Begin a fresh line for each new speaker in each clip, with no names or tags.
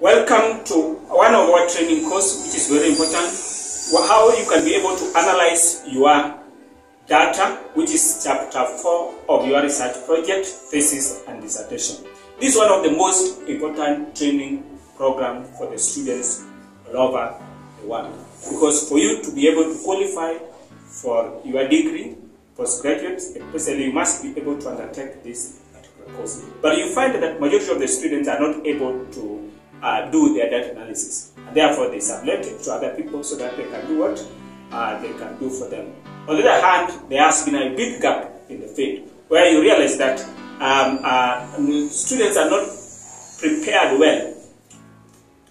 Welcome to one of our training course, which is very important. How you can be able to analyze your data, which is chapter 4 of your research project, thesis and dissertation. This is one of the most important training program for the students all over the world. Because for you to be able to qualify for your degree, postgraduates, especially you must be able to undertake this particular course. But you find that majority of the students are not able to uh, do their data analysis. And therefore, they sublet it to other people so that they can do what uh, they can do for them. On the other hand, there has been a big gap in the field where you realize that um, uh, students are not prepared well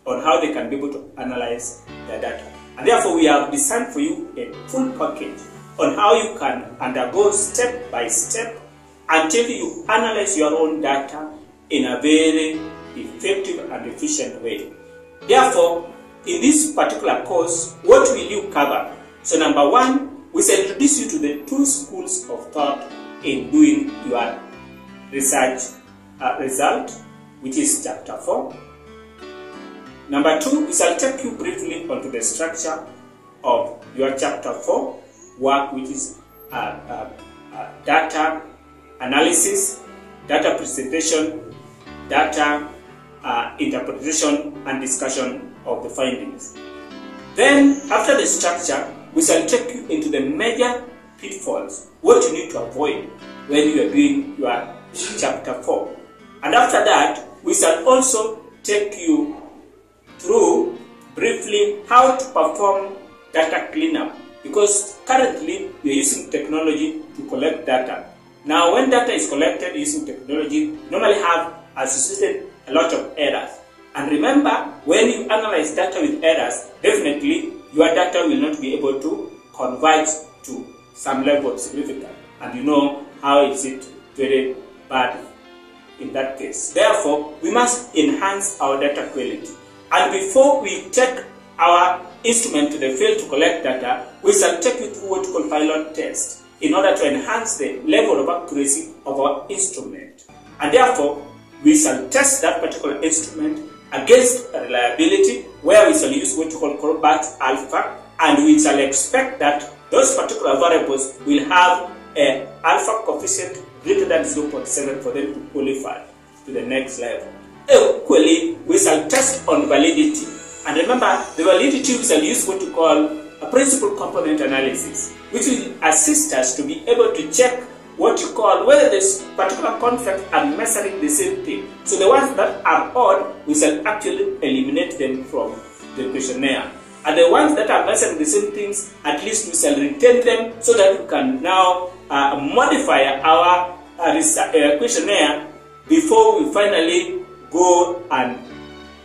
on how they can be able to analyze their data. And therefore, we have designed for you a full package on how you can undergo step by step until you analyze your own data in a very effective and efficient way. Therefore, in this particular course, what will you cover? So, number one, we shall introduce you to the two schools of thought in doing your research uh, result, which is chapter 4. Number two, we shall take you briefly onto the structure of your chapter 4 work, which is uh, uh, uh, data analysis, data presentation, data uh, interpretation, and discussion of the findings. Then, after the structure, we shall take you into the major pitfalls, what you need to avoid when you are doing your chapter 4. And after that, we shall also take you through briefly how to perform data cleanup because currently we are using technology to collect data. Now, when data is collected using technology, normally have associated a lot of errors. And remember, when you analyze data with errors, definitely your data will not be able to converge to some level of significance. And you know how is it very bad in that case. Therefore, we must enhance our data quality. And before we take our instrument to the field to collect data, we shall take it through what we call pilot test in order to enhance the level of accuracy of our instrument. And therefore, we shall test that particular instrument against reliability, where we shall use what we call Cronbach alpha, and we shall expect that those particular variables will have a alpha coefficient greater than 0.7 for them to qualify to the next level. Equally, we shall test on validity. And remember, the validity we shall use what we call a principal component analysis, which will assist us to be able to check what you call whether this particular concept are measuring the same thing. So the ones that are odd, we shall actually eliminate them from the questionnaire. And the ones that are measuring the same things, at least we shall retain them so that we can now uh, modify our uh, uh, questionnaire before we finally go and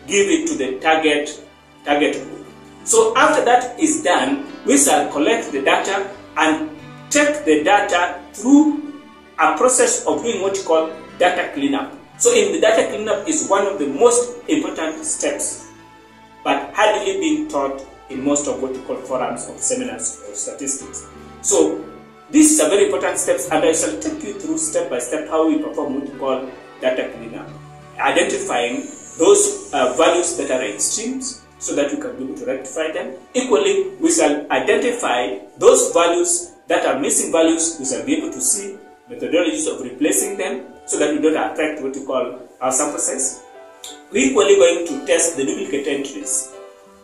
give it to the target target group. So after that is done, we shall collect the data and take the data through a process of doing what you call data cleanup. So in the data cleanup is one of the most important steps, but hardly being taught in most of what you call forums of seminars or statistics. So these are very important steps, and I shall take you through step by step how we perform what we call data cleanup, identifying those uh, values that are extremes so that we can be able to rectify them. Equally, we shall identify those values that are missing values, we shall be able to see methodologies of replacing them so that we don't affect what we call our sample size. We're equally going to test the duplicate entries.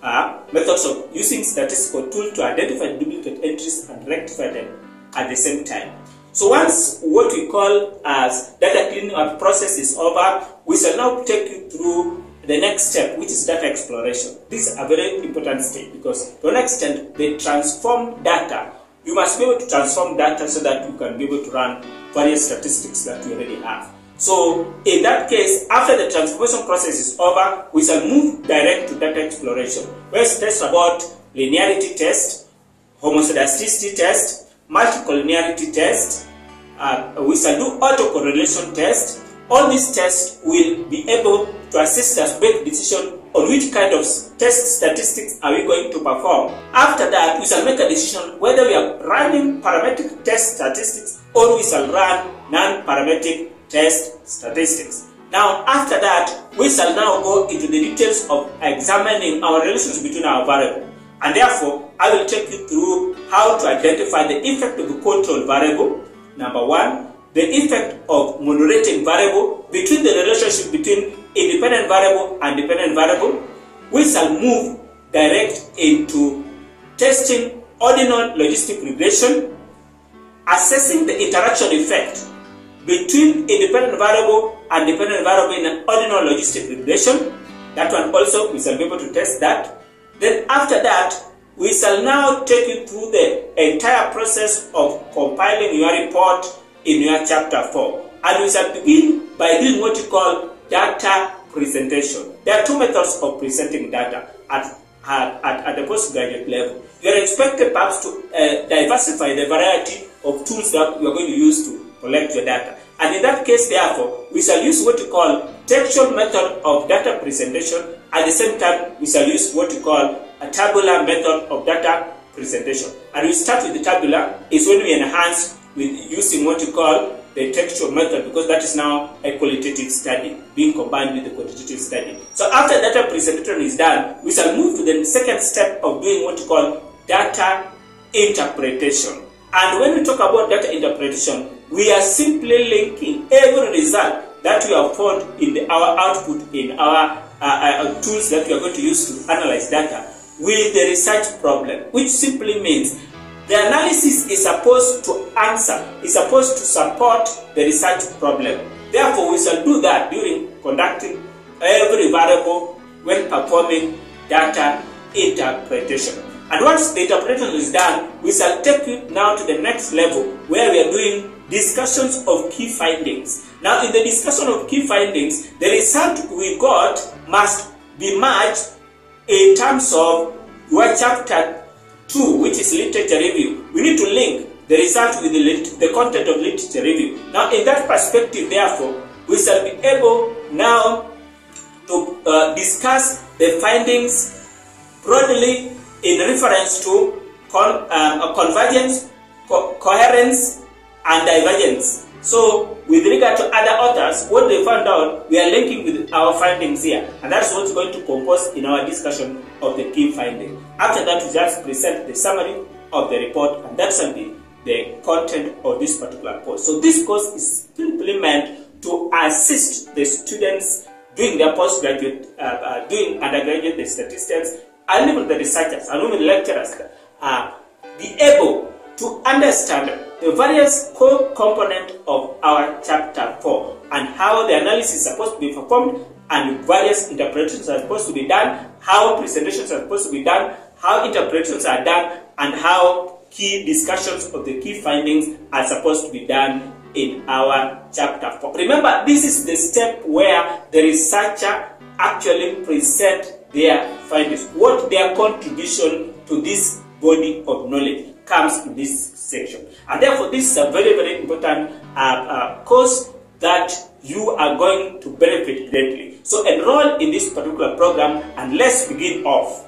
Uh, methods of using statistical tool to identify duplicate entries and rectify them at the same time. So once what we call as data cleanup process is over, we shall now take you through the next step, which is data exploration. This is a very important step because to an extent, they transform data. You must be able to transform data so that you can be able to run various statistics that you already have. So in that case, after the transformation process is over, we shall move direct to data exploration, where test about linearity test, homoscedasticity test, multicollinearity test, uh, we shall do autocorrelation test. All these tests will be able to assist us make decision on which kind of test statistics are we going to perform. After that, we shall make a decision whether we are running parametric test statistics or we shall run non-parametric test statistics. Now, after that, we shall now go into the details of examining our relations between our variables. And therefore, I will take you through how to identify the effect of the control variable. Number one, the effect of moderating variable between the relationship between independent variable and dependent variable. We shall move direct into testing ordinal logistic regression, assessing the interaction effect between independent variable and dependent variable in an ordinal logistic regression. That one also, we shall be able to test that. Then after that, we shall now take you through the entire process of compiling your report in your chapter 4. And we shall begin by doing what you call data presentation. There are two methods of presenting data at, at, at the postgraduate level. You are expected perhaps to uh, diversify the variety of tools that you are going to use to collect your data. And in that case, therefore, we shall use what we call textual method of data presentation. At the same time, we shall use what we call a tabular method of data presentation. And we start with the tabular, is when we enhance with using what we call the textual method because that is now a qualitative study being combined with the quantitative study. So after data presentation is done, we shall move to the second step of doing what we call data interpretation. And when we talk about data interpretation, we are simply linking every result that we have found in the, our output in our uh, uh, tools that we are going to use to analyze data with the research problem, which simply means the analysis is supposed to answer, is supposed to support the research problem. Therefore, we shall do that during conducting every variable when performing data interpretation. And once the interpretation is done, we shall take it now to the next level where we are doing discussions of key findings. Now, in the discussion of key findings, the result we got must be matched in terms of your chapter 2, which is literature review. We need to link the result with the, the content of literature review. Now, in that perspective, therefore, we shall be able now to uh, discuss the findings broadly in reference to con, um, convergence, co coherence, and divergence. So, with regard to other authors, what they found out, we are linking with our findings here. And that's what's going to compose in our discussion of the key finding. After that, we just present the summary of the report, and that's the, the content of this particular course. So, this course is simply meant to assist the students doing their postgraduate, uh, uh, doing undergraduate the statistics, and even the researchers, and even lecturers, uh, be able to understand the various core components of our chapter 4 and how the analysis is supposed to be performed and various interpretations are supposed to be done, how presentations are supposed to be done, how interpretations are done, and how key discussions of the key findings are supposed to be done in our chapter 4. Remember, this is the step where the researcher actually present their findings, what their contribution to this body of knowledge comes in this section. And therefore, this is a very, very important uh, uh, course that you are going to benefit greatly. So enroll in this particular program and let's begin off.